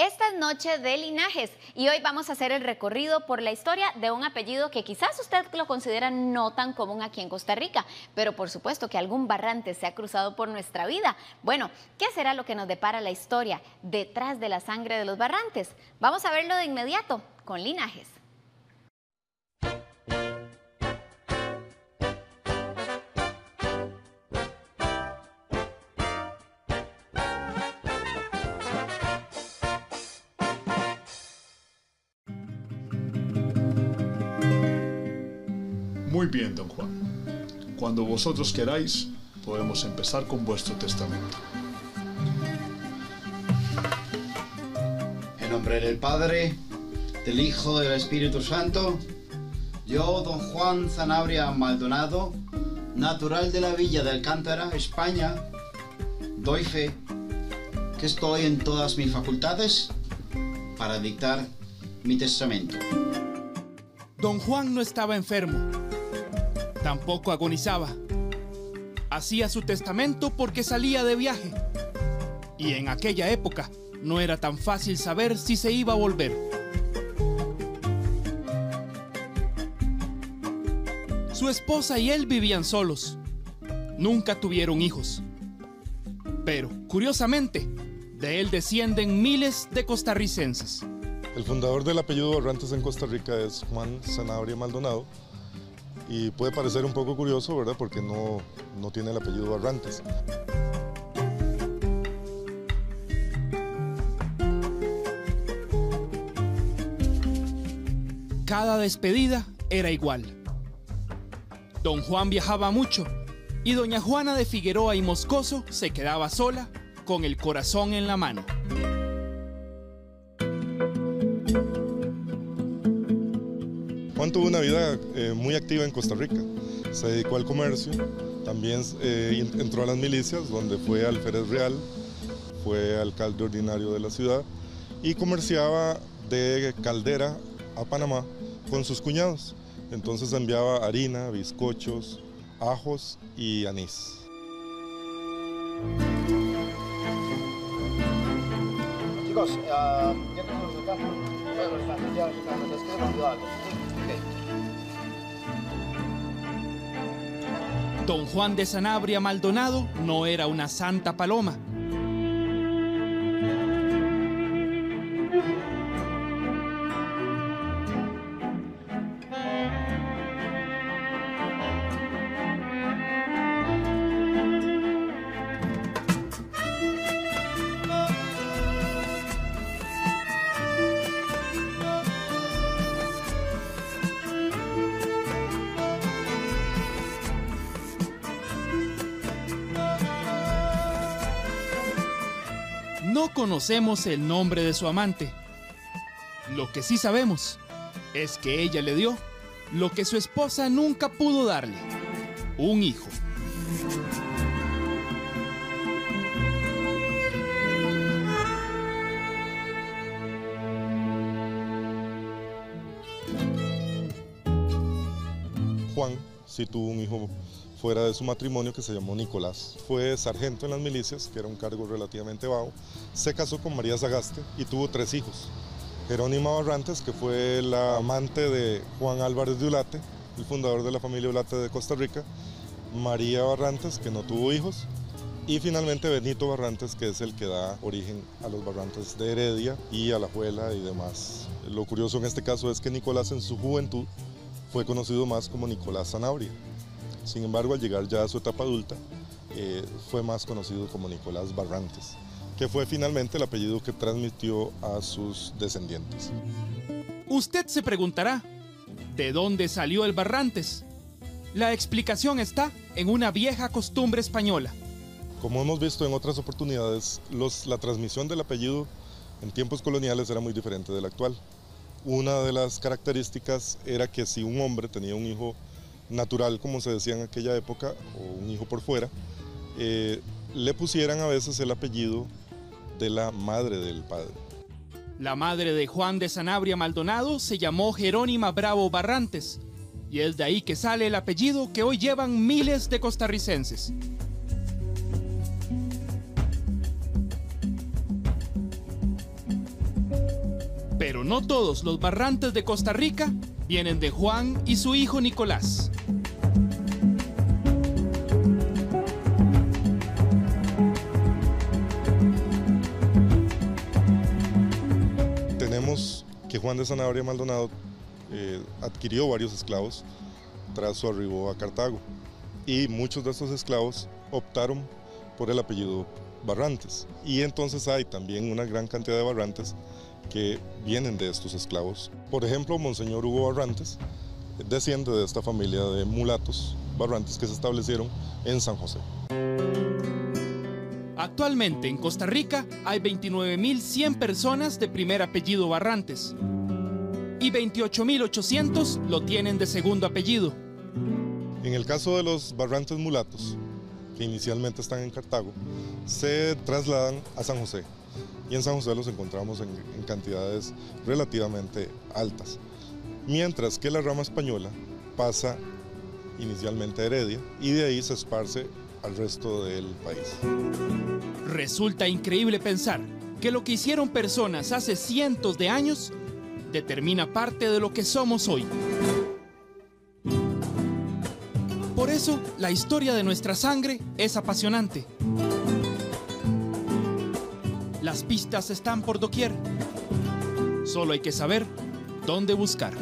Esta es Noche de Linajes y hoy vamos a hacer el recorrido por la historia de un apellido que quizás usted lo considera no tan común aquí en Costa Rica, pero por supuesto que algún barrante se ha cruzado por nuestra vida. Bueno, ¿qué será lo que nos depara la historia detrás de la sangre de los barrantes? Vamos a verlo de inmediato con Linajes. Muy bien, don Juan. Cuando vosotros queráis, podemos empezar con vuestro testamento. En nombre del Padre, del Hijo y del Espíritu Santo, yo, don Juan Zanabria Maldonado, natural de la villa del Alcántara, España, doy fe que estoy en todas mis facultades para dictar mi testamento. Don Juan no estaba enfermo, tampoco agonizaba. Hacía su testamento porque salía de viaje. Y en aquella época no era tan fácil saber si se iba a volver. Su esposa y él vivían solos. Nunca tuvieron hijos. Pero, curiosamente, de él descienden miles de costarricenses. El fundador del apellido Barrantes en Costa Rica es Juan Sanabria Maldonado y puede parecer un poco curioso, ¿verdad? Porque no, no tiene el apellido Barrantes. Cada despedida era igual. Don Juan viajaba mucho y doña Juana de Figueroa y Moscoso se quedaba sola con el corazón en la mano. Tuvo una vida eh, muy activa en Costa Rica. Se dedicó al comercio, también eh, entró a las milicias, donde fue alférez real, fue alcalde ordinario de la ciudad y comerciaba de Caldera a Panamá con sus cuñados. Entonces enviaba harina, bizcochos, ajos y anís. Chicos, ya el campo. Ya, algo. Don Juan de Sanabria Maldonado no era una santa paloma. No conocemos el nombre de su amante. Lo que sí sabemos es que ella le dio lo que su esposa nunca pudo darle, un hijo. Juan sí tuvo un hijo fuera de su matrimonio que se llamó Nicolás. Fue sargento en las milicias, que era un cargo relativamente bajo. Se casó con María Zagaste y tuvo tres hijos. Jerónima Barrantes, que fue la amante de Juan Álvarez de Ulate, el fundador de la familia Ulate de Costa Rica. María Barrantes, que no tuvo hijos. Y finalmente Benito Barrantes, que es el que da origen a los Barrantes de Heredia y a la Juela y demás. Lo curioso en este caso es que Nicolás en su juventud fue conocido más como Nicolás Sanabria. Sin embargo, al llegar ya a su etapa adulta, eh, fue más conocido como Nicolás Barrantes, que fue finalmente el apellido que transmitió a sus descendientes. Usted se preguntará, ¿de dónde salió el Barrantes? La explicación está en una vieja costumbre española. Como hemos visto en otras oportunidades, los, la transmisión del apellido en tiempos coloniales era muy diferente de la actual. Una de las características era que si un hombre tenía un hijo natural, como se decía en aquella época, o un hijo por fuera, eh, le pusieran a veces el apellido de la madre del padre. La madre de Juan de Sanabria Maldonado se llamó Jerónima Bravo Barrantes, y es de ahí que sale el apellido que hoy llevan miles de costarricenses. Pero no todos los barrantes de Costa Rica vienen de Juan y su hijo Nicolás. Tenemos que Juan de Sanabria Maldonado eh, adquirió varios esclavos tras su arribo a Cartago y muchos de estos esclavos optaron por el apellido Barrantes. Y entonces hay también una gran cantidad de Barrantes que vienen de estos esclavos. Por ejemplo, Monseñor Hugo Barrantes desciende de esta familia de mulatos Barrantes que se establecieron en San José. Actualmente en Costa Rica hay 29.100 personas de primer apellido Barrantes y 28.800 lo tienen de segundo apellido. En el caso de los Barrantes mulatos, que inicialmente están en Cartago, se trasladan a San José. Y en San José los encontramos en, cantidades relativamente altas. Mientras que la rama española pasa inicialmente a Heredia y de ahí se esparce al resto del país. Resulta increíble pensar que lo que hicieron personas hace cientos de años determina parte de lo que somos hoy. Por eso, la historia de nuestra sangre es apasionante. Las pistas están por doquier. Solo hay que saber dónde buscar.